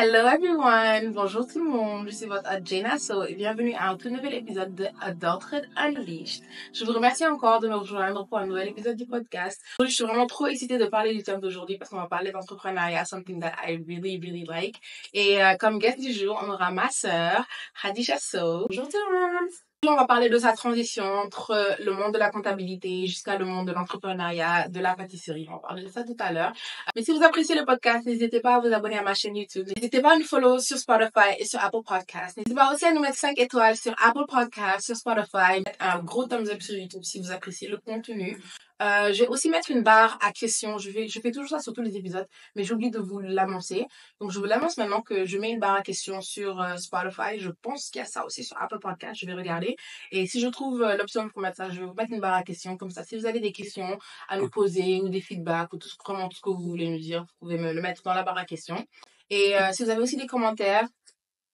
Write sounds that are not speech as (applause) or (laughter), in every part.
Hello everyone, bonjour tout le monde, je suis votre Jane So et bienvenue à un tout nouvel épisode de Adulthood Unleashed. Je vous remercie encore de me rejoindre pour un nouvel épisode du podcast. Je suis vraiment trop excitée de parler du thème d'aujourd'hui parce qu'on va parler d'entrepreneuriat, something that I really really like. Et euh, comme guest du jour, on aura ma sœur, Hadisha So. Bonjour tout le monde on va parler de sa transition entre le monde de la comptabilité jusqu'à le monde de l'entrepreneuriat, de la pâtisserie. On va parler de ça tout à l'heure. Mais si vous appréciez le podcast, n'hésitez pas à vous abonner à ma chaîne YouTube. N'hésitez pas à nous follow sur Spotify et sur Apple Podcasts. N'hésitez pas aussi à nous mettre 5 étoiles sur Apple Podcasts, sur Spotify. Un gros thumbs up sur YouTube si vous appréciez le contenu. Euh, je vais aussi mettre une barre à questions. Je, vais, je fais toujours ça sur tous les épisodes, mais j'oublie de vous l'annoncer. Donc, je vous l'annonce maintenant que je mets une barre à questions sur euh, Spotify. Je pense qu'il y a ça aussi sur Apple Podcast. Je vais regarder. Et si je trouve euh, l'option pour mettre ça, je vais vous mettre une barre à questions. Comme ça, si vous avez des questions à nous poser ou des feedbacks ou tout, vraiment tout ce que vous voulez nous dire, vous pouvez me le mettre dans la barre à questions. Et si vous avez aussi des commentaires,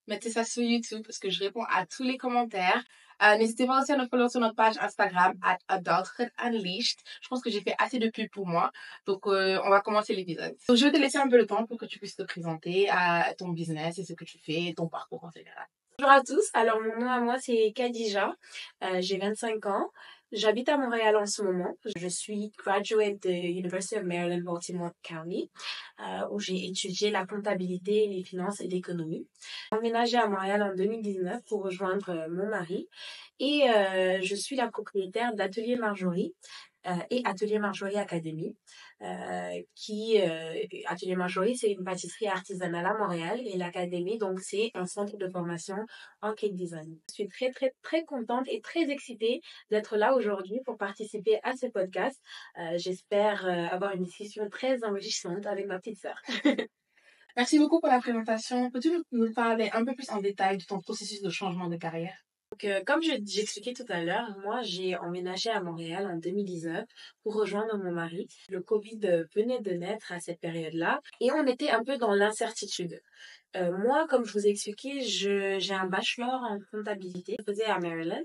mettez ça sur YouTube parce que je réponds à tous les commentaires. Euh, n'hésitez pas aussi à nous follow sur notre page Instagram, at Adulthood Unleashed. Je pense que j'ai fait assez de pub pour moi. Donc, euh, on va commencer l'épisode. Donc, je vais te laisser un peu le temps pour que tu puisses te présenter à ton business et ce que tu fais, ton parcours en général. Bonjour à tous. Alors, mon nom à moi, c'est Khadija. Euh, j'ai 25 ans. J'habite à Montréal en ce moment. Je suis graduate de University of Maryland, Baltimore County, euh, où j'ai étudié la comptabilité, les finances et l'économie. J'ai emménagé à Montréal en 2019 pour rejoindre euh, mon mari et euh, je suis la propriétaire d'Atelier Marjorie, et Atelier Marjorie Academy, euh, qui euh, Atelier Marjorie c'est une pâtisserie artisanale à Montréal et l'académie donc c'est un centre de formation en cake design. Je suis très très très contente et très excitée d'être là aujourd'hui pour participer à ce podcast. J'espère avoir une discussion très enrichissante avec ma petite sœur. (laughs) Merci beaucoup pour la présentation. Peux-tu nous parler un peu plus en détail de ton processus de changement de carrière? Donc, euh, comme j'expliquais tout à l'heure, moi, j'ai emménagé à Montréal en 2019 pour rejoindre mon mari. Le Covid venait de naître à cette période-là et on était un peu dans l'incertitude. Euh, moi, comme je vous ai expliqué, j'ai un bachelor en comptabilité. Je faisais à Maryland.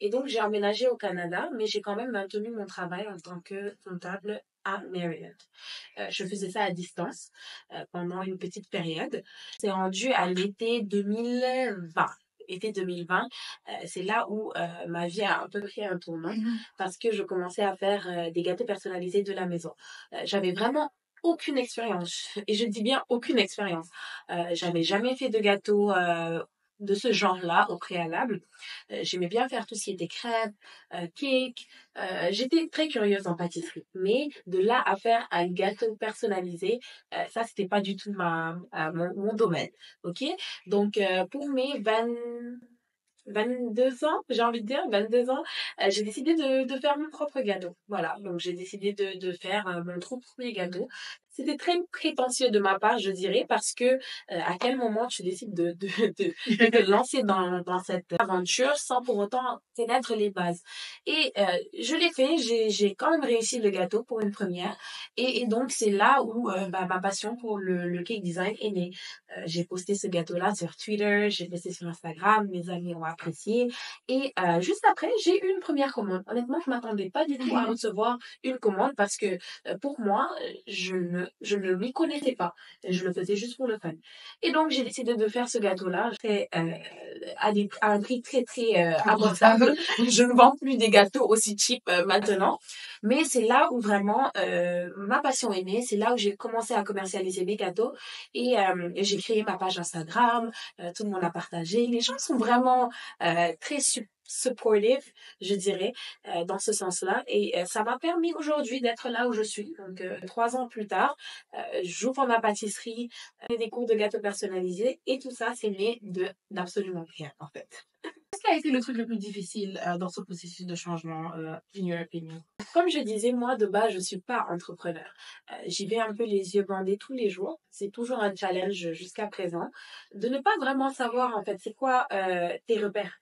Et donc, j'ai emménagé au Canada, mais j'ai quand même maintenu mon travail en tant que comptable à Maryland. Euh, je faisais ça à distance pendant une petite période. C'est rendu à l'été 2020 été 2020, euh, c'est là où euh, ma vie a un peu pris un tournant mmh parce que je commençais à faire euh, des gâteaux personnalisés de la maison. J'avais vraiment aucune expérience et je dis bien aucune expérience. J'avais jamais fait de gâteau de ce genre-là au préalable. Euh, j'aimais bien faire tout ce qui était crêpes, euh, cake. Euh, J'étais très curieuse en pâtisserie, mais de là à faire un gâteau personnalisé, euh, ça c'était pas du tout ma, mon, mon, domaine. Ok, donc pour mes 20 22 ans, j'ai envie de dire, 22 ans, euh, j'ai décidé de, de, faire mon propre gâteau. Voilà, donc j'ai décidé de, de faire euh, mon tout premier gâteau. C'était très prétentieux de ma part, je dirais, parce que euh, à quel moment tu décides de, de, de, de te (laughs) lancer dans, dans cette aventure sans pour autant connaître les bases. Et je l'ai fait, j'ai quand même réussi le gâteau pour une première. Et, et donc c'est là où bah, ma passion pour le, le cake design est née. j'ai posté ce gâteau-là sur Twitter, j'ai posté sur Instagram, mes amis ont apprécié. Et euh, juste après, j'ai eu une première commande. Honnêtement, je m'attendais pas du tout à (laughs) recevoir une commande parce que euh, pour moi, je ne, je ne m'y connaissais pas. Je le faisais juste pour le fun. Et donc, j'ai décidé de faire ce gâteau-là euh, à, des, à un prix très, très euh, abordable. (laughs) je ne vends plus des gâteaux aussi cheap euh, maintenant. Mais c'est là où vraiment ma passion est née. C'est là où j'ai commencé à commercialiser mes gâteaux. Et, et j'ai créé ma page Instagram. tout le monde a partagé. Les gens sont vraiment euh, très supportive, je dirais, euh, dans ce sens-là. Et euh, ça m'a permis aujourd'hui d'être là où je suis. Donc, trois ans plus tard, j'ouvre ma pâtisserie, des cours de gâteaux personnalisés, et tout ça, c'est né de d'absolument rien, en fait. Qu'est-ce qui a été le truc le plus difficile dans ce processus de changement, in your opinion? Comme je disais, moi, de base, je suis pas entrepreneur. J'y vais un peu les yeux bandés tous les jours. C'est toujours un challenge jusqu'à présent de ne pas vraiment savoir, en fait, c'est quoi tes repères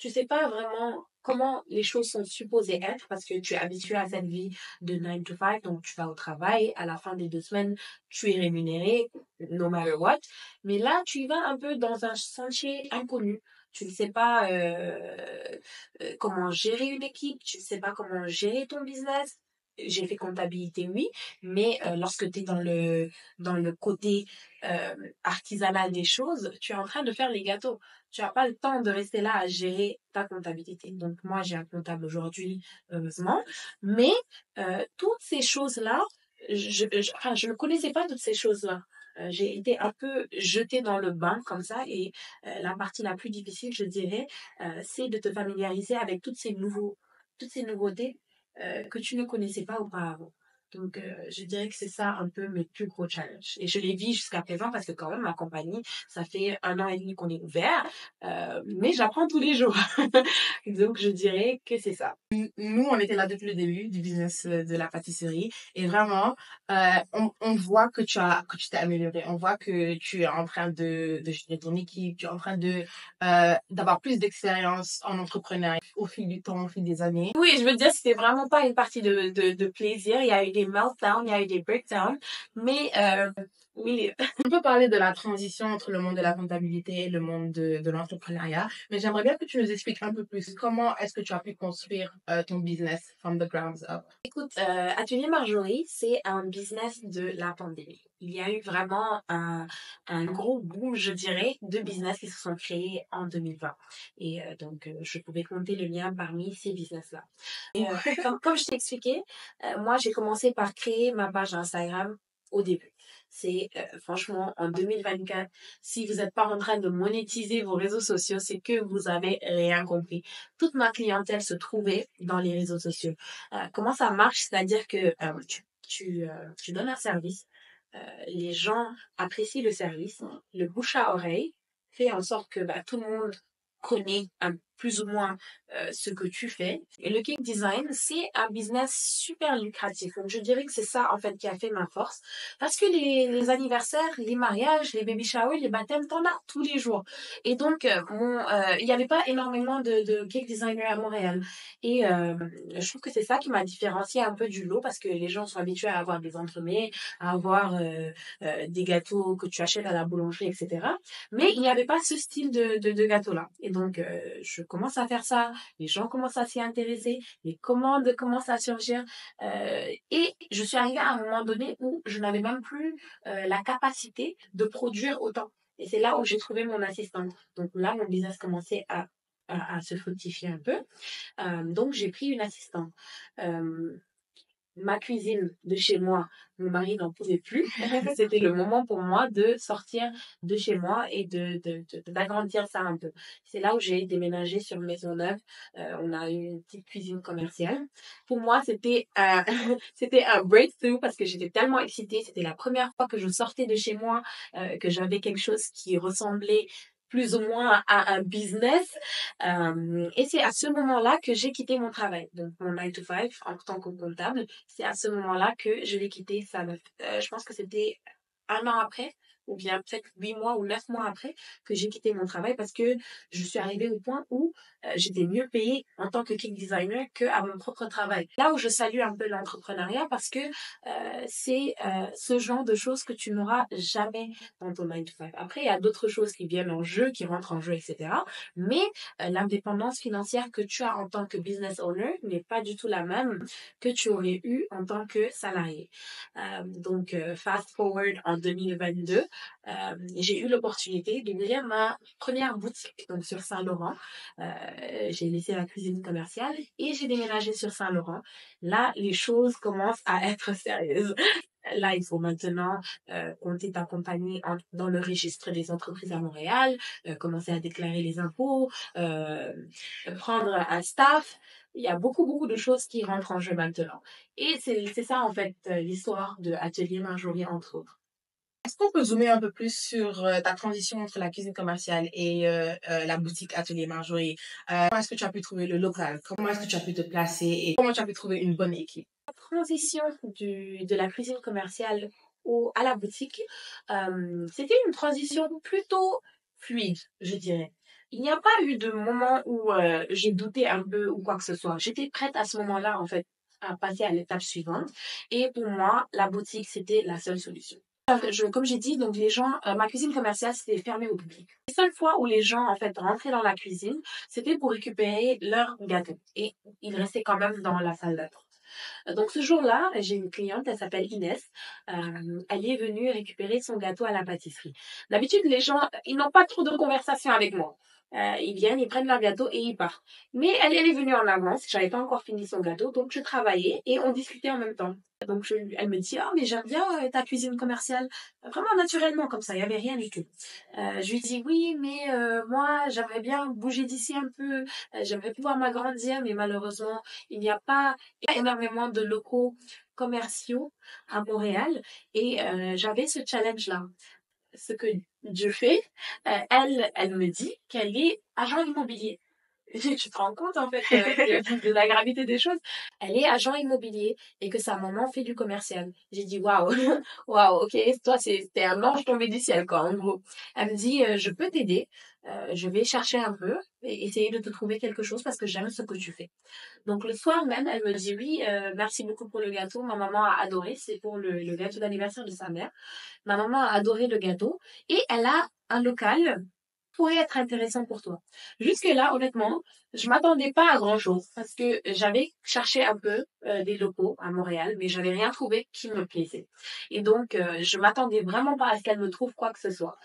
tu sais pas vraiment comment les choses sont supposées être parce que tu es habitué à cette vie de 9 to 5, donc tu vas au travail, à la fin des deux semaines, tu es rémunéré, no matter what. Mais là, tu y vas un peu dans un sentier inconnu. Tu ne sais pas euh, euh, comment gérer une équipe, tu ne sais pas comment gérer ton business. J'ai fait comptabilité, oui, mais euh, lorsque tu es dans le, dans le côté euh, artisanal des choses, tu es en train de faire les gâteaux. Tu n'as pas le temps de rester là à gérer ta comptabilité. Donc, moi, j'ai un comptable aujourd'hui, heureusement. Mais euh, toutes ces choses-là, je, je, enfin, je ne connaissais pas toutes ces choses-là. J'ai été un peu jetée dans le bain comme ça et la partie la plus difficile, je dirais, c'est de te familiariser avec toutes ces nouveaux, toutes ces nouveautés que tu ne connaissais pas auparavant. Donc, euh, je dirais que c'est ça un peu mes plus gros challenges. Et je les vis jusqu'à présent parce que quand même, ma compagnie, ça fait un an et demi qu'on est ouvert, euh, mais j'apprends tous les jours. (laughs) Donc, je dirais que c'est ça. Nous, on était là depuis le début du business euh, de la pâtisserie et vraiment, euh, on, on voit que tu as que tu t'es amélioré. On voit que tu es en train de, de gérer ton équipe, tu es en train de euh, d'avoir plus d'expérience en entrepreneuriat au fil du temps, au fil des années. Oui, je veux dire, c'était vraiment pas une partie de, de, de plaisir. Il y a eu des meltdowns, il y a eu des breakdowns, mais euh, oui. On peut parler de la transition entre le monde de la comptabilité et le monde de, de l'entrepreneuriat, mais j'aimerais bien que tu nous expliques un peu plus comment est-ce que tu as pu construire euh, ton business from the ground up? Écoute, euh, Atelier Marjorie, c'est un business de la pandémie. Il y a eu vraiment un, un gros boom, je dirais, de business qui se sont créés en 2020. Et euh, donc, euh, je pouvais compter le lien parmi ces business-là. Euh, comme, comme je t'ai expliqué, euh, moi, j'ai commencé par créer ma page Instagram au début. C'est euh, franchement en 2024, si vous n'êtes pas en train de monétiser vos réseaux sociaux, c'est que vous avez rien compris. Toute ma clientèle se trouvait dans les réseaux sociaux. Euh, comment ça marche? C'est-à-dire que euh, tu, tu, euh, tu donnes un service, les gens apprécient le service, le bouche à oreille fait en sorte que bah, tout le monde connaît un plus ou moins euh, ce que tu fais. Et le cake design, c'est un business super lucratif. Donc, je dirais que c'est ça, en fait, qui a fait ma force. Parce que les, les anniversaires, les mariages, les baby showers, les baptêmes, t'en as tous les jours. Et donc, euh, mon, euh, il n'y avait pas énormément de, de cake designers à Montréal. Et euh, je trouve que c'est ça qui m'a différencié un peu du lot parce que les gens sont habitués à avoir des entremets, à avoir des gâteaux que tu achètes à la boulangerie, etc. Mais il n'y avait pas ce style de, de, de gâteau-là. Et donc, je commence à faire ça, les gens commencent à s'y intéresser, les commandes commencent à surgir. Euh, et je suis arrivée à un moment donné où je n'avais même plus euh, la capacité de produire autant. Et c'est là où j'ai trouvé mon assistante. Donc là, mon business commençait à, à, se fructifier un peu. Euh, donc j'ai pris une assistante. Ma cuisine de chez moi, mon mari n'en pouvait plus. (laughs) C'était le moment pour moi de sortir de chez moi et de de- de- d'agrandir ça un peu. C'est là où j'ai déménagé sur Maisonneuve. Euh, on a eu une petite cuisine commerciale. Pour moi, c'était un, (laughs) c'était un breakthrough parce que j'étais tellement excitée. C'était la première fois que je sortais de chez moi, euh, que j'avais quelque chose qui ressemblait plus ou moins à un business. Euh, et c'est à ce moment-là que j'ai quitté mon travail. Donc, mon 9 to 5 en tant que comptable, c'est à ce moment-là que je l'ai quitté. Ça euh, je pense que c'était un an après, ou bien peut-être huit mois ou neuf mois après, que j'ai quitté mon travail parce que je suis arrivée au point où euh, j'étais mieux payée en tant que cake designer qu'à mon propre travail. Là où je salue un peu l'entrepreneuriat parce que euh, c'est euh, ce genre de choses que tu n'auras jamais dans ton 9 to 5. Après, il y a d'autres choses qui viennent en jeu, qui rentrent en jeu, etc. Mais euh, l'indépendance financière que tu as en tant que business owner n'est pas du tout la même que tu aurais eu en tant que salarié. Euh, donc, euh, fast forward en 2022, euh, j'ai eu l'opportunité d'ouvrir ma première boutique donc sur Saint-Laurent. Euh, j'ai laissé la cuisine commerciale et j'ai déménagé sur Saint-Laurent. Là, les choses commencent à être (laughs) sérieuses. Là, il faut maintenant euh, compter ta compagnie en- dans le registre des entreprises à Montréal, euh, commencer à déclarer les impôts, prendre un staff. Il y a beaucoup, beaucoup de choses qui rentrent en jeu maintenant. Et c'est ça, en fait, l'histoire de Atelier Marjorie, entre autres. Est-ce qu'on peut zoomer un peu plus sur euh, ta transition entre la cuisine commerciale et euh, euh, la boutique Atelier Marjorie? Comment est-ce que tu as pu trouver le local? Comment est-ce que tu as pu te placer et comment tu as pu trouver une bonne équipe? La transition de la cuisine commerciale à la boutique, c'était une transition plutôt fluide, je dirais. Il n'y a pas eu de moment où j'ai douté un peu ou quoi que ce soit. J'étais prête à ce moment-là, en fait, à passer à l'étape suivante. Et pour moi, la boutique, c'était la seule solution. Comme j'ai dit, donc les gens, euh, ma cuisine commerciale, c'était fermé au public. Les seules fois où les gens, en fait, rentraient dans la cuisine, c'était pour récupérer leur gâteau. Et ils restaient quand même dans la salle d'attente. Donc ce jour-là, j'ai une cliente, elle s'appelle Inès. Euh, elle est venue récupérer son gâteau à la pâtisserie. D'habitude, les gens, ils n'ont pas trop de conversation avec moi. Euh, ils viennent, ils prennent leur gâteau et ils partent. Mais elle, elle est venue en avance, j'avais pas encore fini son gâteau, donc je travaillais et on discutait en même temps. Donc je, elle me dit, ah mais j'aime bien euh, ta cuisine commerciale, vraiment naturellement comme ça, il y avait rien du tout. Euh, je lui dis, oui, mais euh, moi j'aimerais bien bouger d'ici un peu, euh, j'aimerais pouvoir m'agrandir, mais malheureusement il n'y a pas énormément de locaux commerciaux à Montréal et j'avais ce challenge là ce que je fais, euh, elle, elle me dit qu'elle est agent immobilier. (laughs) tu te rends compte en fait euh, de (laughs) (laughs) la gravité des choses. Elle est agent immobilier et que sa maman fait du commercial. J'ai dit waouh, waouh, ok, toi c'était un ange tombé du ciel quoi en gros. Elle me dit euh, je peux t'aider, euh, je vais chercher un peu et essayer de te trouver quelque chose parce que j'aime ce que tu fais. Donc le soir même, elle me dit oui, euh, merci beaucoup pour le gâteau. Ma maman a adoré, c'est pour le, le gâteau d'anniversaire de sa mère. Ma maman a adoré le gâteau et elle a un local pourrait être intéressant pour toi. Jusque-là, honnêtement, je m'attendais pas à grand-chose parce que j'avais cherché un peu euh, des locaux à Montréal, mais j'avais rien trouvé qui me plaisait. Et donc, euh, je m'attendais vraiment pas à ce qu'elle me trouve quoi que ce soit.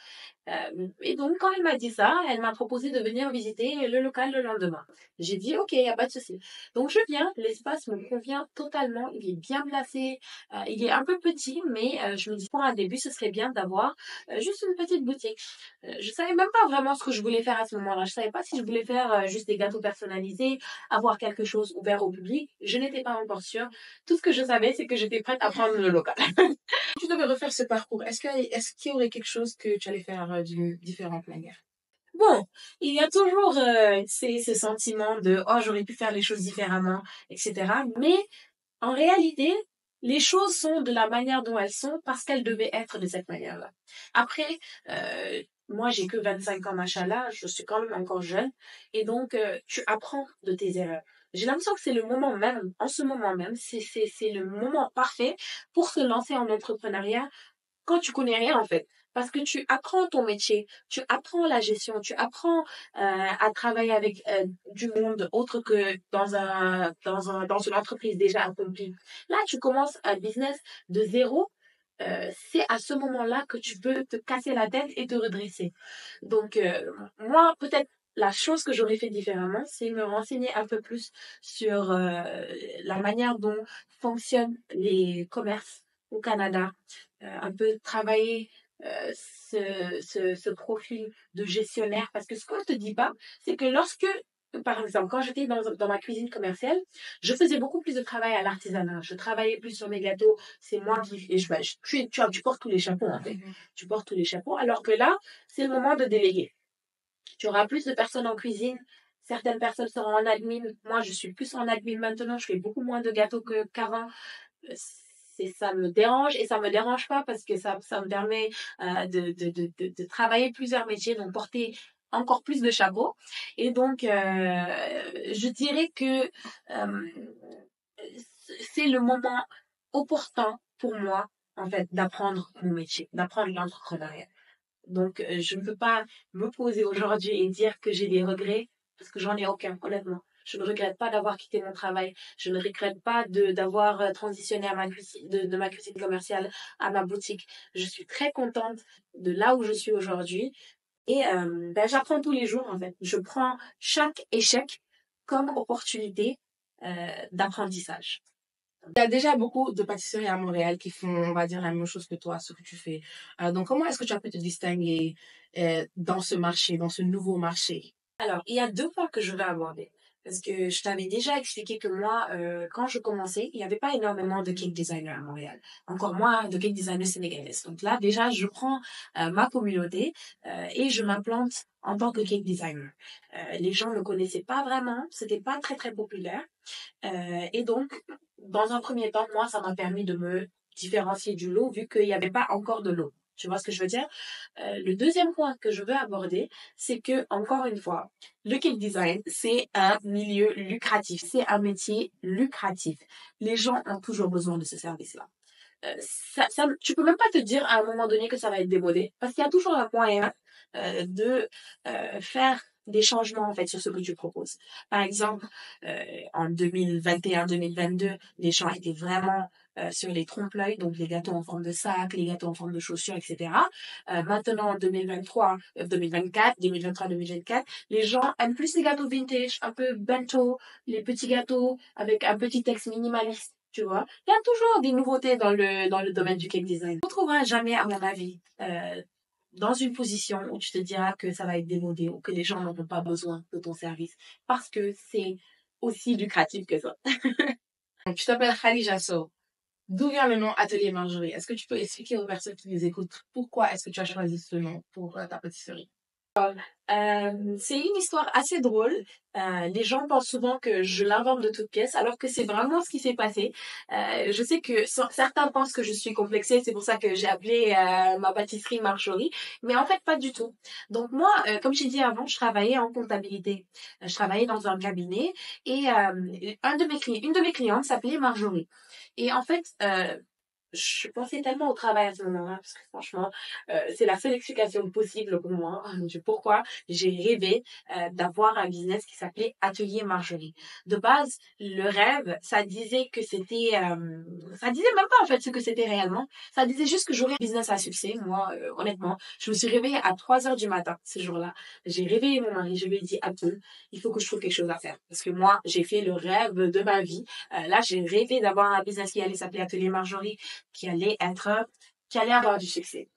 Euh, et donc, quand elle m'a dit ça, elle m'a proposé de venir visiter le local le lendemain. J'ai dit, OK, il n'y a pas de souci. Donc, je viens, l'espace me convient totalement, il est bien placé, euh, il est un peu petit, mais euh, je me dis, pour un début, ce serait bien d'avoir euh, juste une petite boutique. Euh, je savais même pas vraiment ce que je voulais faire à ce moment-là. Je savais pas si je voulais faire euh, juste des gâteaux personnalisés, avoir quelque chose ouvert au public. Je n'étais pas encore sûre. Tout ce que je savais, c'est que j'étais prête à prendre le local. (laughs) tu devais refaire ce parcours. Est-ce qu'il est y aurait quelque chose que tu allais faire euh, d'une différente manière? Bon, il y a toujours euh, ces, ces sentiments de oh j'aurais pu faire les choses différemment, etc. Mais en réalité, les choses sont de la manière dont elles sont parce qu'elles devaient être de cette manière-là. Après, euh, moi j'ai que 25 ans machallah, je suis quand même encore jeune et donc euh, tu apprends de tes erreurs. J'ai l'impression que c'est le moment même, en ce moment même, c'est c'est c'est le moment parfait pour se lancer en entrepreneuriat quand tu connais rien en fait. Parce que tu apprends ton métier, tu apprends la gestion, tu apprends euh, à travailler avec euh, du monde autre que dans un dans un dans une entreprise déjà accomplie. Là, tu commences un business de zéro. Euh, c'est à ce moment-là que tu peux te casser la tête et te redresser. Donc euh, moi, peut-être la chose que j'aurais fait différemment, c'est me renseigner un peu plus sur euh, la manière dont fonctionnent les commerces au Canada, euh, un peu travailler euh, ce, ce, ce profil de gestionnaire. Parce que ce qu'on ne te dit pas, c'est que lorsque, par exemple, quand j'étais dans, dans ma cuisine commerciale, je faisais beaucoup plus de travail à l'artisanat. Je travaillais plus sur mes gâteaux. C'est moi qui... Et je, bah, je- tu, tu, tu portes tous les chapeaux, en fait. Tu portes tous les chapeaux. Alors que là, c'est le moment de déléguer. Tu auras plus de personnes en cuisine. Certaines personnes seront en admin. Moi, je suis plus en admin maintenant. Je fais beaucoup moins de gâteaux que qu'avant. Euh, C'est, ça me dérange et ça me dérange pas parce que ça, ça me permet euh, de, de, de, de, de travailler plusieurs métiers, donc porter encore plus de chapeaux. Et donc, euh, je dirais que euh, c'est le moment opportun pour moi, en fait, d'apprendre mon métier, d'apprendre l'entrepreneuriat. Donc, euh, je ne peux pas me poser aujourd'hui et dire que j'ai des regrets parce que j'en ai aucun, honnêtement. Je ne regrette pas d'avoir quitté mon travail. Je ne regrette pas d'avoir transitionné de, de ma cuisine commerciale à ma boutique. Je suis très contente de là où je suis aujourd'hui. Et euh, ben, j'apprends tous les jours, en fait. Je prends chaque échec comme opportunité euh, d'apprentissage. Il y a déjà beaucoup de pâtisseries à Montréal qui font, on va dire, la même chose que toi, ce que tu fais. Euh, donc, comment est-ce que tu as pu te distinguer euh, dans ce marché, dans ce nouveau marché? Alors, il y a deux points que je vais aborder. Parce que je t'avais déjà expliqué que moi, euh, quand je commençais, il n'y avait pas énormément de cake designers à Montréal. Encore moins de cake designers sénégalaises. Donc là, déjà, je prends euh, ma communauté euh, et je m'implante en tant que cake designer. Euh, les gens ne connaissaient pas vraiment, c'était pas très très populaire. Euh, et donc, dans un premier temps, moi, ça m'a permis de me différencier du lot vu qu'il n'y avait pas encore de lot. Tu vois ce que je veux dire? Euh, Le deuxième point que je veux aborder, c'est que encore une fois, le cake design, c'est un milieu lucratif, c'est un métier lucratif. Les gens ont toujours besoin de ce service-là. euh, ça, ça, tu peux même pas te dire à un moment donné que ça va être démodé parce qu'il y a toujours un moyen euh, de euh, faire des changements en fait sur ce que tu proposes. Par exemple, euh, en 2021-2022, les gens étaient vraiment euh, sur les trompe-l'œil, donc les gâteaux en forme de sac, les gâteaux en forme de chaussures, etc. Euh, maintenant, en 2023, 2024, 2023, 2024, les gens aiment plus les gâteaux vintage, un peu bento, les petits gâteaux avec un petit texte minimaliste. Tu vois, il y a toujours des nouveautés dans le dans le domaine du cake design. On ne trouvera jamais, à mon avis, euh, dans une position où tu te diras que ça va être démodé ou que les gens n'auront pas besoin de ton service parce que c'est aussi lucratif que ça. (laughs) Tu t'appelles Khadija So. D'où vient le nom Atelier Marjorie? Est-ce que tu peux expliquer aux personnes qui nous écoutent pourquoi est-ce que tu as choisi ce nom pour euh, ta pâtisserie? Euh, c'est une histoire assez drôle. Euh, les gens pensent souvent que je l'invente de toutes pièces, alors que c'est vraiment ce qui s'est passé. Euh, je sais que certains pensent que je suis complexée, c'est pour ça que j'ai appelé ma pâtisserie Marjorie, mais en fait pas du tout. Donc moi, comme j'ai dit avant, je travaillais en comptabilité. Je travaillais dans un cabinet et une de mes clientes s'appelait Marjorie. Et en fait, je pensais tellement au travail à ce moment-là, parce que franchement, euh, c'est la seule explication possible pour moi. (laughs) Oh pourquoi j'ai rêvé euh, d'avoir un business qui s'appelait Atelier Marjorie. De base, le rêve, ça disait que c'était... Euh, ça disait même pas en fait ce que c'était réellement. Ça disait juste que j'aurais un business à succès. Moi, euh, honnêtement, je me suis réveillée à 3 heures du matin ce jour-là. J'ai réveillé mon mari, je lui ai dit, Abdul, il faut que je trouve quelque chose à faire. Parce que moi, j'ai fait le rêve de ma vie. Euh, là, j'ai rêvé d'avoir un business qui allait s'appeler Atelier Marjorie qui allait être, qui allait avoir du succès.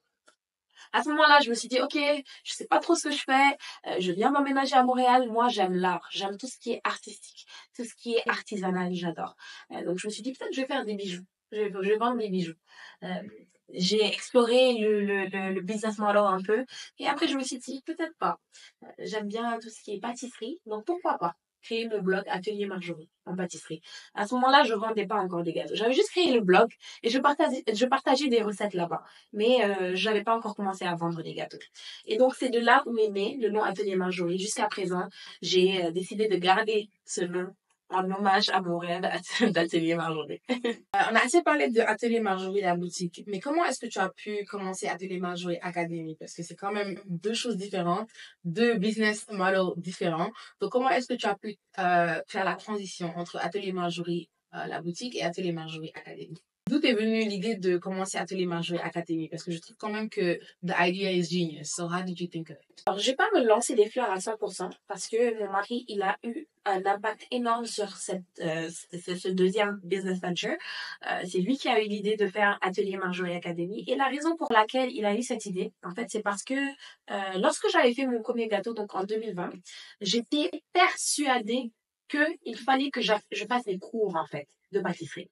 À ce moment-là, je me suis dit, OK, je sais pas trop ce que je fais. Euh, je viens m'emménager à Montréal. Moi, j'aime l'art. J'aime tout ce qui est artistique, tout ce qui est artisanal. J'adore. Euh, donc, je me suis dit, peut-être, je vais faire des bijoux. Je vais, je vais vendre des bijoux. Euh, j'ai exploré le, le, le, le, business model un peu. Et après, je me suis dit, peut-être pas. Euh, j'aime bien tout ce qui est pâtisserie. Donc, pourquoi pas? Créer mon blog Atelier Marjorie en pâtisserie. À ce moment-là, je vendais pas encore des gâteaux. J'avais juste créé le blog et je partageais, des recettes là-bas. Mais euh, j'avais pas encore commencé à vendre des gâteaux. Et donc, c'est de là où est né le nom Atelier Marjorie. Jusqu'à présent, j'ai euh, décidé de garder ce nom en hommage à mon (laughs) d'Atelier Marjorie. Euh, on a assez parlé de Atelier Marjorie, la boutique, mais comment est-ce que tu as pu commencer Atelier Marjorie Academy? Parce que c'est quand même deux choses différentes, deux business models différents. Donc, comment est-ce que tu as pu euh, faire la transition entre Atelier Marjorie, euh, la boutique, et Atelier Marjorie Academy? D'où est venue l'idée de commencer Atelier Marjorie Academy? Parce que je trouve quand même que the idea is genius. So how did you think? Alors, je vais pas me lancer des fleurs à 100% parce que mon mari, il a eu un impact énorme sur cette, euh, ce, ce, deuxième business venture. Euh, c'est lui qui a eu l'idée de faire Atelier Marjorie Academy. Et la raison pour laquelle il a eu cette idée, en fait, c'est parce que euh, lorsque j'avais fait mon premier gâteau, donc en 2020, j'étais persuadée qu'il fallait que je fasse des cours, en fait de pâtisserie.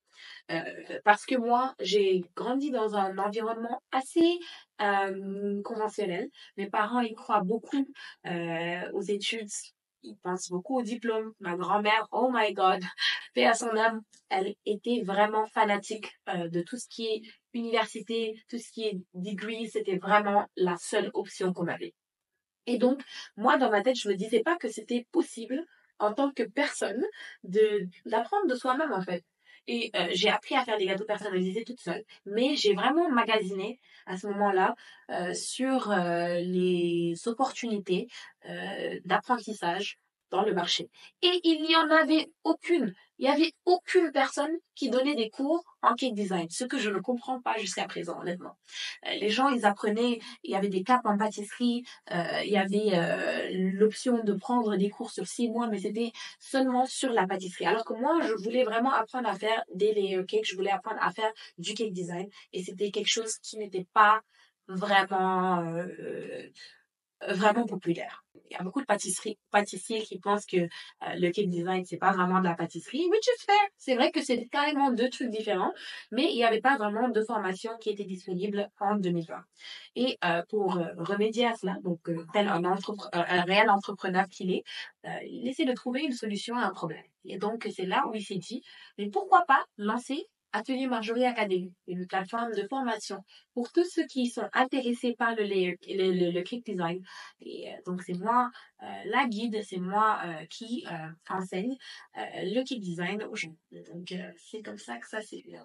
Euh, parce que moi, j'ai grandi dans un environnement assez conventionnel. Mes parents, ils croient beaucoup aux études. Ils pensent beaucoup au diplôme. Ma grand-mère, oh my god, (laughs) paix à son âme, elle était vraiment fanatique de tout ce qui est université, tout ce qui est degree. C'était vraiment la seule option qu'on avait. Et donc, moi, dans ma tête, je me disais pas que c'était possible en tant que personne de d'apprendre de soi-même en fait. Et euh, j'ai appris à faire des gâteaux personnalisés toute seule, mais j'ai vraiment magasiné à ce moment-là euh, sur euh, les opportunités d'apprentissage dans le marché. Et il n'y en avait aucune. Il n'y avait aucune personne qui donnait des cours en cake design, ce que je ne comprends pas jusqu'à présent, honnêtement. Euh, les gens, ils apprenaient, il y avait des capes en pâtisserie, euh, il y avait euh, l'option de prendre des cours sur six mois, mais c'était seulement sur la pâtisserie. Alors que moi, je voulais vraiment apprendre à faire des layer cakes, je voulais apprendre à faire du cake design, et c'était quelque chose qui n'était pas vraiment euh, vraiment populaire. Il y a beaucoup de pâtisseries, pâtissiers qui pensent que euh, le cake design, c'est pas vraiment de la pâtisserie, which is fair. C'est vrai que c'est carrément deux trucs différents, mais il n'y avait pas vraiment de formation qui était disponible en 2020. Et euh, pour euh, remédier à cela, donc euh, tel un, un réel entrepreneur qu'il est, euh, il essaie de trouver une solution à un problème. Et donc, c'est là où il s'est dit, mais pourquoi pas lancer Atelier Marjorie Academy, une plateforme de formation pour tous ceux qui sont intéressés par le, layer, le, le, le design. Et euh, donc, c'est moi euh, la guide, c'est moi euh, qui enseigne le cake design aux. Donc, c'est comme ça que ça s'est fait.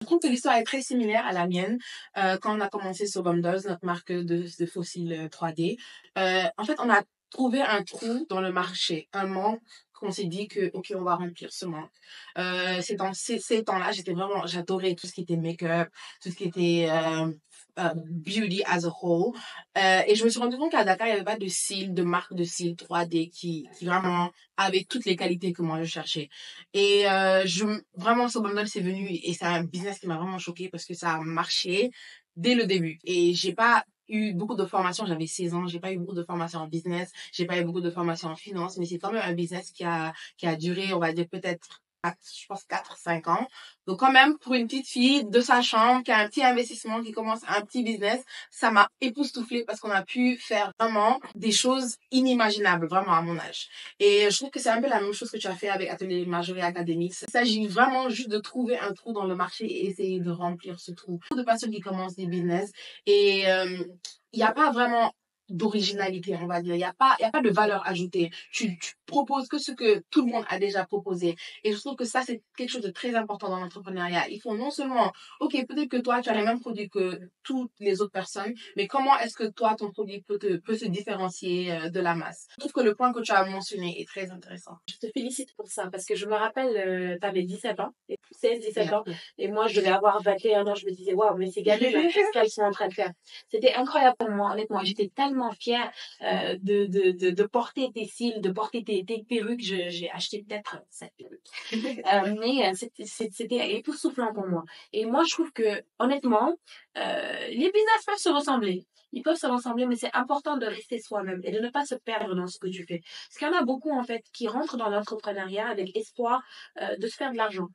Je trouve que l'histoire est très similaire à la mienne. Quand on a commencé sur Bumdos, notre marque de, fossiles 3D, euh, en fait, on a trouvé un trou dans le marché, un manque qu'on s'est dit que, OK, on va remplir ce manque. Euh, c'est dans ces, ces temps-là, j'étais vraiment, j'adorais tout ce qui était make-up, tout ce qui était euh, euh, beauty as a whole. Euh, et je me suis rendu compte qu'à Dakar, il n'y avait pas de cils, de marque de cils 3D qui, qui vraiment avait toutes les qualités que moi je cherchais. Et euh, je, vraiment, ce bundle, c'est venu et c'est un business qui m'a vraiment choqué parce que ça a marché dès le début. Et j'ai pas eu beaucoup de formations, j'avais 16 ans, j'ai pas eu beaucoup de formations en business, j'ai pas eu beaucoup de formations en finance, mais c'est quand même un business qui a, qui a duré, on va dire, peut-être je pense 4 5 ans. Donc quand même pour une petite fille de sa chambre qui a un petit investissement, qui commence un petit business, ça m'a époustouflée parce qu'on a pu faire vraiment des choses inimaginables vraiment à mon âge. Et je trouve que c'est un peu la même chose que tu as fait avec Atelier Marjorie Académique. Il s'agit vraiment juste de trouver un trou dans le marché et essayer de remplir ce trou. De personnes qui commencent des business et euh, il n'y a pas vraiment d'originalité, on va dire. Il n'y a pas, il a pas de valeur ajoutée. Tu, tu proposes que ce que tout le monde a déjà proposé. Et je trouve que ça, c'est quelque chose de très important dans l'entrepreneuriat. Il faut non seulement, ok, peut-être que toi, tu as les mêmes produits que toutes les autres personnes, mais comment est-ce que toi, ton produit peut, te, peut se différencier euh, de la masse? Je trouve que le point que tu as mentionné est très intéressant. Je te félicite pour ça, parce que je me rappelle, euh, tu avais 17 ans, 16, 17 ans, et moi, je devais avoir 21 ans, je me disais, waouh, mais c'est gagné, qu'est-ce qu'elles sont en train de faire? C'était incroyable pour moi, honnêtement. J'étais tellement fière euh, de, de, de, de porter tes cils, de porter tes, tes perruques. J'ai acheté peut-être cette perruque. (laughs) euh, mais euh, c'était époustouflant pour moi. Et moi, je trouve que, honnêtement, euh, les business peuvent se ressembler. Ils peuvent se ressembler, mais c'est important de rester soi-même et de ne pas se perdre dans ce que tu fais. Parce qu'il y en a beaucoup, en fait, qui rentrent dans l'entrepreneuriat avec espoir euh, de se faire de l'argent.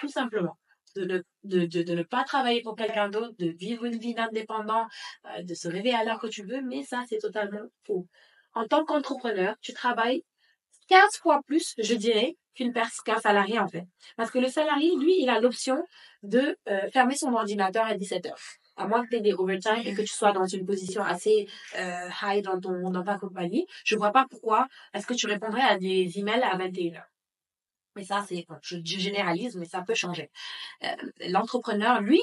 Tout simplement de ne, de, de, de ne pas travailler pour quelqu'un d'autre, de vivre une vie d'indépendant, euh, de se réveiller à l'heure que tu veux, mais ça, c'est totalement faux. En tant qu'entrepreneur, tu travailles 15 fois plus, je dirais, qu'une qu'un salarié, en fait. Parce que le salarié, lui, il a l'option de euh, fermer son ordinateur à 17 heures. À moins que tu aies des overtime et que tu sois dans une position assez euh, high dans, ton, dans ta compagnie, je vois pas pourquoi est-ce que tu répondrais à des emails à 21 heures. Mais ça, c'est, je, je, généralise, mais ça peut changer. Euh, L'entrepreneur, lui,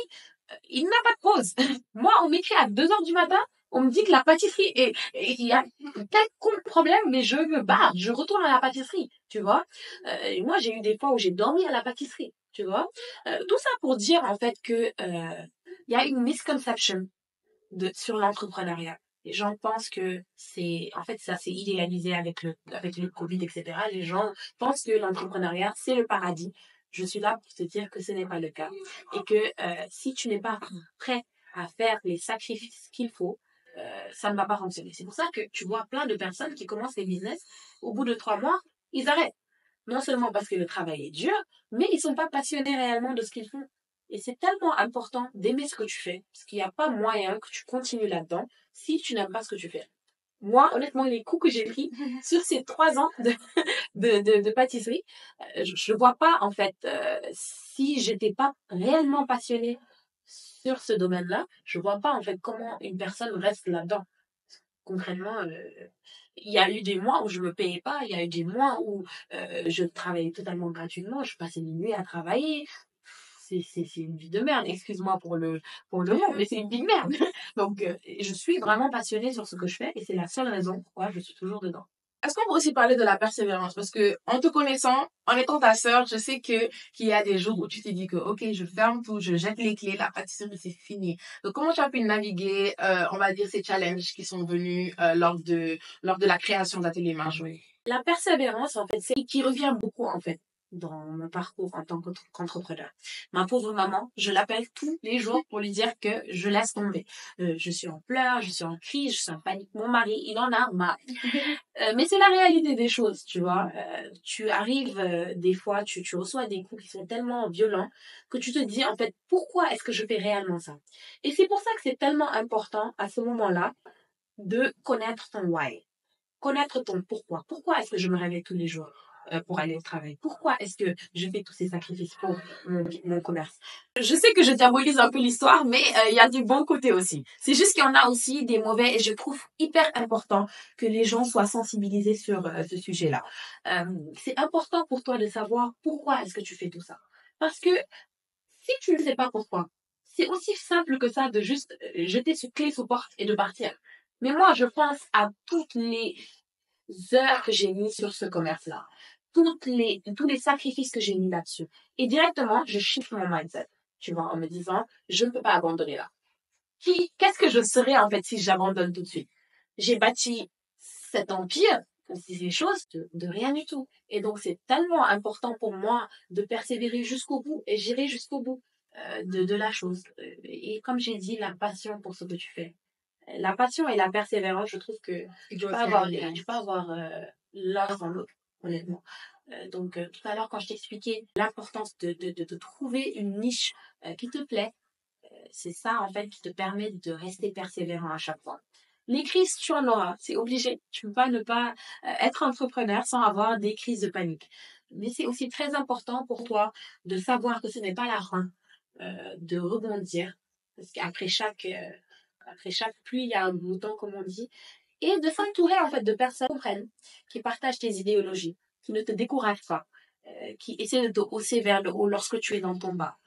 euh, il n'a pas de pause. (laughs) Moi, on m'écrit à 2 heures du matin, on me dit que la pâtisserie est, il y a quelconque problème, mais je me barre, je retourne à la pâtisserie, tu vois. Euh, moi, j'ai eu des fois où j'ai dormi à la pâtisserie, tu vois. Euh, tout ça pour dire, en fait, que euh, il y a une misconception de, sur l'entrepreneuriat. Les gens pensent que c'est, en fait, ça s'est idéalisé avec le, avec le Covid, etc. Les gens pensent que l'entrepreneuriat, c'est le paradis. Je suis là pour te dire que ce n'est pas le cas. Et que euh, si tu n'es pas prêt à faire les sacrifices qu'il faut, euh, ça ne va pas fonctionner. C'est pour ça que tu vois plein de personnes qui commencent des business, au bout de trois mois, ils arrêtent. Non seulement parce que le travail est dur, mais ils sont pas passionnés réellement de ce qu'ils font. Et c'est tellement important d'aimer ce que tu fais, parce qu'il n'y a pas moyen que tu continues là-dedans si tu n'aimes pas ce que tu fais. Moi, honnêtement, les coups que j'ai pris (laughs) sur ces trois ans de, (laughs) de, de, de pâtisserie, euh, je ne vois pas, en fait, euh, si j'étais pas réellement passionnée sur ce domaine-là, je vois pas, en fait, comment une personne reste là-dedans. Concrètement, euh, il y a eu des mois où je me payais pas, il y a eu des mois où euh, je travaillais totalement gratuitement, je passais mes nuits à travailler, c'est c'est une vie de merde. Excuse-moi pour le pour le mot mais c'est une vie de merde. (laughs) Donc euh, je suis vraiment passionnée sur ce que je fais et c'est la seule raison pourquoi je suis toujours dedans est-ce qu'on peut aussi parler de la persévérance? Parce que en te connaissant en étant ta sœur je sais que qu'il y a des jours où tu t'es dit que ok je ferme tout je jette les clés la pâtisserie c'est fini. Donc comment tu as pu naviguer euh, on va dire ces challenges qui sont venus euh, lors de lors de la création d'Atelier Marjorie? La persévérance en fait c'est qui revient beaucoup en fait dans mon parcours en tant qu'entrepreneur. Ma pauvre maman, je l'appelle tous les jours pour lui dire que je laisse tomber. Euh, je suis en pleurs, je suis en crise, je suis en panique. Mon mari, il en a marre. (laughs) Euh, mais c'est la réalité des choses, tu vois. Euh, tu arrives euh, des fois, tu, tu reçois des coups qui sont tellement violents que tu te dis en fait pourquoi est-ce que je fais réellement ça? Et c'est pour ça que c'est tellement important à ce moment-là de connaître ton why, connaître ton pourquoi. Pourquoi est-ce que je me réveille tous les jours? Pour aller au travail Pourquoi est-ce que je fais tous ces sacrifices pour mon, commerce? Je sais que je diabolise un peu l'histoire, mais il euh, y a du bon côté aussi. C'est juste qu'il y en a aussi des mauvais et je trouve hyper important que les gens soient sensibilisés sur euh, ce sujet-là. c'est important pour toi de savoir pourquoi est-ce que tu fais tout ça. Parce que Si tu ne sais pas pourquoi, c'est aussi simple que ça de juste euh, jeter ce clé sous porte et de partir. Mais moi, je pense à toutes les heures que j'ai mis sur ce commerce-là, toutes les, tous les sacrifices que j'ai mis là-dessus. Et directement, je shift mon mindset, tu vois, en me disant, je ne peux pas abandonner là. Qui, qu'est-ce que je serais en fait si j'abandonne tout de suite? J'ai bâti cet empire, c'est des choses de, de, rien du tout. Et donc, c'est tellement important pour moi de persévérer jusqu'au bout et j'irai jusqu'au bout euh, de, de la chose. Et comme j'ai dit, la passion pour ce que tu fais. La passion et la persévérance, je trouve que tu peux avoir, tu peux avoir euh, l'un sans l'autre, Euh, donc, euh, tout à l'heure, quand je t'expliquais l'importance de, de, de, trouver une niche euh, qui te plaît, c'est ça, en fait, qui te permet de rester persévérant à chaque fois. Les crises, tu en auras, c'est obligé. Tu ne peux pas ne pas être entrepreneur sans avoir des crises de panique. Mais c'est aussi très important pour toi de savoir que ce n'est pas la fin, de rebondir, parce qu'après chaque après chaque pluie, il y a un temps, comme on dit, et de s'entourer en fait de personnes qui comprennent, qui partagent tes idéologies, qui ne te découragent pas, euh, qui essaient de te hausser vers le haut lorsque tu es dans ton bas.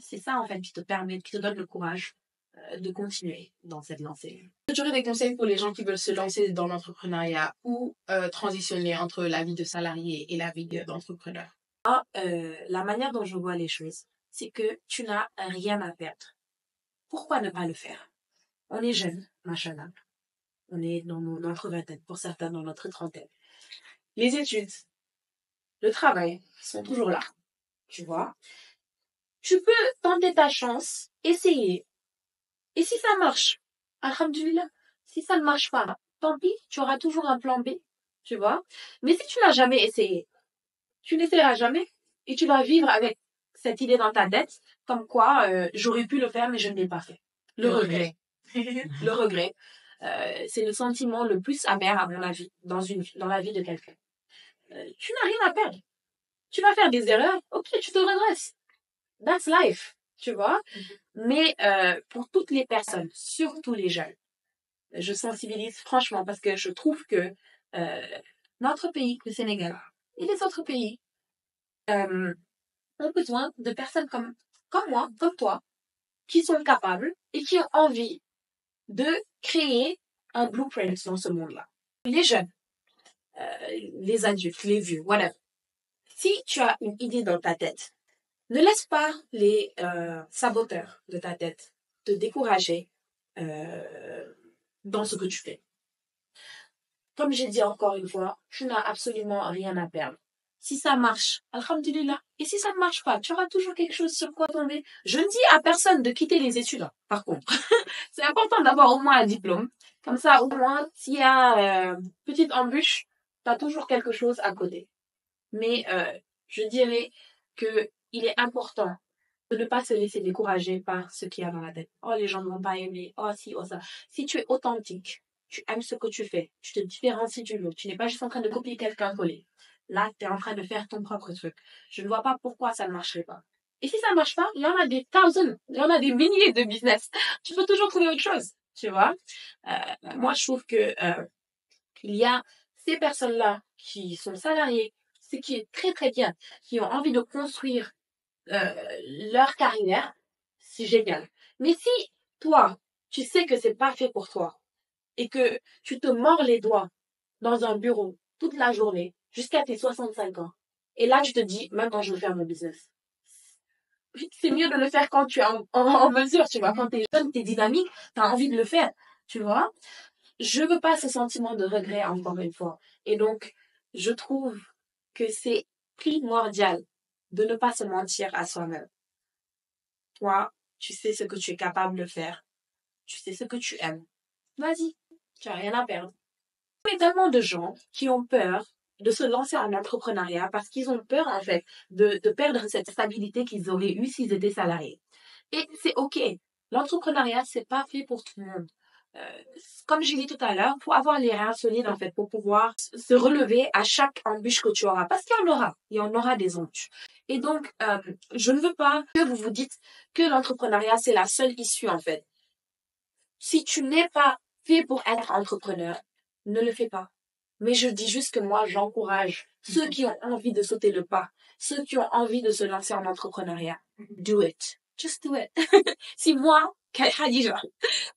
C'est ça en fait qui te permet, qui te donne le courage euh, de continuer dans cette lancée. Tu aurais des conseils pour les gens qui veulent se lancer dans l'entrepreneuriat ou euh, transitionner entre la vie de salarié et la vie d'entrepreneur ah, La manière dont je vois les choses, c'est que tu n'as rien à perdre. Pourquoi ne pas le faire? On est jeune, machallah. On est dans notre vingtaine, pour certains dans notre trentaine. Les études, le travail sont toujours là. Tu vois. Tu peux tenter ta chance, essayer. Et si ça marche, alhamdulillah. Si ça ne marche pas, tant pis, tu auras toujours un plan B. Tu vois. Mais si tu n'as jamais essayé, tu n'essaieras jamais et tu vas vivre avec cette idée dans ta tête, comme quoi euh, j'aurais pu le faire mais je ne l'ai pas fait. Le regret le regret. Euh, c'est le sentiment le plus amer, à mon avis, dans, une, dans la vie de quelqu'un. Euh, tu n'as rien à perdre. Tu vas faire des erreurs, ok, tu te redresses. That's life, tu vois. Mm-hmm. Mais euh, pour toutes les personnes, surtout les jeunes, je sensibilise franchement parce que je trouve que euh, notre pays, le Sénégal, et les autres pays euh, ont besoin de personnes comme, comme moi, comme toi, qui sont capables et qui ont envie de créer un blueprint dans ce monde-là. Les jeunes, euh, les adultes, les vieux, voilà. Si tu as une idée dans ta tête, ne laisse pas les euh, saboteurs de ta tête te décourager euh, dans ce que tu fais. Comme j'ai dit encore une fois, tu n'as absolument rien à perdre. Si ça marche, alhamdulillah. Et si ça ne marche pas, tu auras toujours quelque chose sur quoi tomber. Je ne dis à personne de quitter les études, hein, par contre. (laughs) c'est important d'avoir au moins un diplôme. Comme ça, au moins, s'il y a euh, petite embûche, tu as toujours quelque chose à côté. Mais euh, je dirais que il est important de ne pas se laisser décourager par ce qu'il y a dans la tête. Oh, les gens ne vont pas aimer. Oh, si, oh, ça. Si tu es authentique, tu aimes ce que tu fais, tu te différencies du lot, tu n'es pas juste en train de copier quelqu'un collé. Là, tu es en train de faire ton propre truc. Je ne vois pas pourquoi ça ne marcherait pas. Et si ça marche pas, il y en a des thousands, il y en a des milliers de business. Tu peux toujours trouver autre chose, tu vois. Euh, moi, je trouve que euh, il y a ces personnes-là qui sont salariées, ce qui est très très bien, qui ont envie de construire euh, leur carrière, c'est génial. Mais si toi, tu sais que c'est pas fait pour toi et que tu te mords les doigts dans un bureau toute la journée jusqu'à tes 65 ans. Et là, tu te dis, maintenant, je veux faire mon business. C'est mieux de le faire quand tu es en, mesure, tu vois. Quand tu es jeune, tu es dynamique, tu as envie de le faire, tu vois. Je veux pas ce sentiment de regret, encore une fois. Et donc, je trouve que c'est primordial de ne pas se mentir à soi-même. Toi, tu sais ce que tu es capable de faire. Tu sais ce que tu aimes. Vas-y, tu as rien à perdre. Il y a tellement de gens qui ont peur de se lancer en entrepreneuriat parce qu'ils ont peur, en fait, de, de perdre cette stabilité qu'ils auraient eue s'ils étaient salariés. Et c'est OK. L'entrepreneuriat, c'est pas fait pour tout le monde. Euh, comme j'ai dit tout à l'heure, pour avoir les reins solides, en fait, pour pouvoir se relever à chaque embûche que tu auras. Parce qu'il y en aura. Il y en aura des embûches. Et donc, euh, je ne veux pas que vous vous dites que l'entrepreneuriat, c'est la seule issue, en fait. Si tu n'es pas fait pour être entrepreneur, ne le fais pas Mais je dis juste que moi, j'encourage ceux qui ont envie de sauter le pas, ceux qui ont envie de se lancer en entrepreneuriat. Do it. Just do it. (laughs) si moi, Khadija,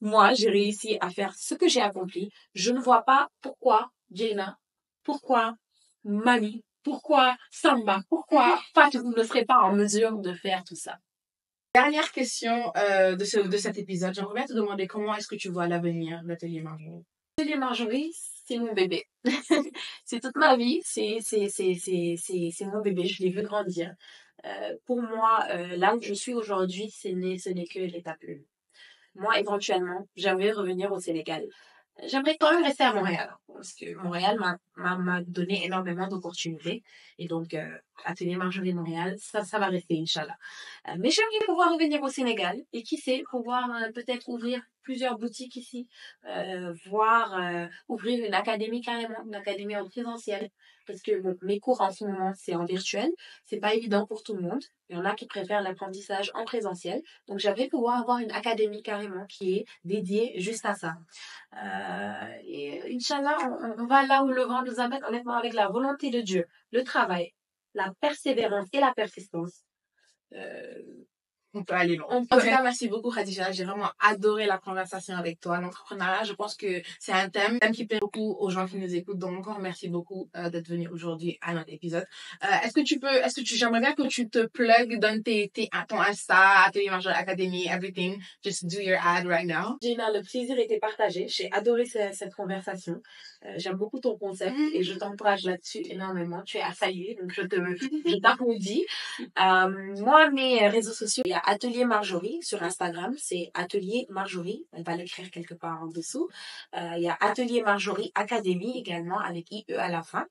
moi, j'ai réussi à faire ce que j'ai accompli, je ne vois pas pourquoi Jaina, pourquoi Mami, pourquoi Samba, pourquoi (laughs) Fatou ne serait pas en mesure de faire tout ça. Dernière question euh, de, ce, de cet épisode. J'aimerais bien te demander comment est-ce que tu vois l'avenir de l'atelier Marjorie? L'atelier Marjorie, c'est mon bébé. (laughs) c'est toute ma vie. C'est mon bébé. Je l'ai vu grandir. Euh, pour moi, euh, là où je suis aujourd'hui, ce n'est ce n'est que l'étape 1. Moi, éventuellement, j'aimerais revenir au Sénégal. J'aimerais quand même rester à Montréal parce que Montréal m'a donné énormément d'opportunités. Et donc euh, Atelier Marjorie Montréal, ça ça va rester Inch'Allah. Euh, mais j'aimerais pouvoir revenir au Sénégal. Et qui sait pouvoir euh, peut-être ouvrir plusieurs boutiques ici, euh, voir euh, ouvrir une académie carrément, une académie en présentiel parce que bon, mes cours en ce moment c'est en virtuel, c'est pas évident pour tout le monde. Il y en a qui préfèrent l'apprentissage en présentiel, donc j'aimerais pouvoir avoir une académie carrément qui est dédiée juste à ça. Euh, et Inch'Allah, on, on va là où le vent nous amène, honnêtement, avec la volonté de Dieu, le travail, la persévérance et la persistance. Euh, on peut aller loin. En tout cas, merci beaucoup, Khadija. J'ai vraiment adoré la conversation avec toi. L'entrepreneuriat, je pense que c'est un thème, thème qui plaît beaucoup aux gens qui nous écoutent. Donc, encore merci beaucoup euh, d'être venu aujourd'hui à notre épisode. Euh, est-ce que tu peux, est-ce que tu, j'aimerais bien que tu te plugues, donnes tes, tes, ton Insta, Atelier Marjorie Academy, everything. Just do your ad right now. Gina, le plaisir était partagé. J'ai adoré cette, cette conversation. Euh, J'aime beaucoup ton concept et je t'encourage là-dessus énormément. Tu es saluer, donc je te, je t'applaudis. Moi, mes réseaux sociaux, il y a Atelier Marjorie sur Instagram, c'est Atelier Marjorie. On va l'écrire quelque part en dessous. Euh, il y a Atelier Marjorie Academy également avec IE à la fin.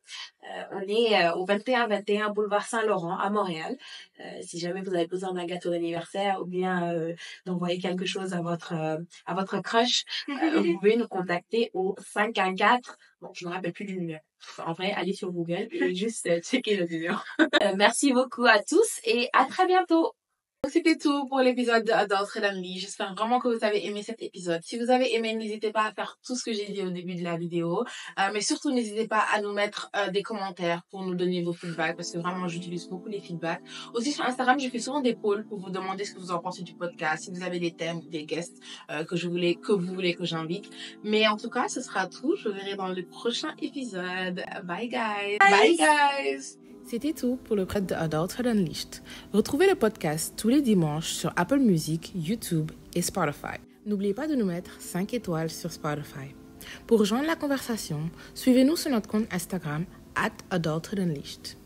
Euh, on est euh, au 21-21 boulevard Saint-Laurent à Montréal. Si jamais vous avez besoin d'un gâteau d'anniversaire ou bien d'envoyer quelque chose à votre à votre crush, vous (laughs) pouvez nous contacter au 514. Bon, je me rappelle plus du numéro. En vrai, allez sur Google et juste checker le numéro. (laughs) Euh, merci beaucoup à tous et à très bientôt. Donc, c'était tout pour l'épisode de Adult Redonly. J'espère vraiment que vous avez aimé cet épisode. Si vous avez aimé, n'hésitez pas à faire tout ce que j'ai dit au début de la vidéo. Euh, mais surtout, n'hésitez pas à nous mettre euh, des commentaires pour nous donner vos feedbacks parce que vraiment, j'utilise beaucoup les feedbacks. Aussi, sur Instagram, je fais souvent des polls pour vous demander ce que vous en pensez du podcast, si vous avez des thèmes, des guests euh, que je voulais, que vous voulez que j'invite. Mais en tout cas, ce sera tout. Je vous verrai dans le prochain épisode. Bye, guys. Bye, guys. C'était tout pour le prêt de Adulthood Unleashed. Retrouvez le podcast tous les dimanches sur Apple Music, YouTube et Spotify. N'oubliez pas de nous mettre 5 étoiles sur Spotify. Pour rejoindre la conversation, suivez-nous sur notre compte Instagram at Adulthood Unleashed.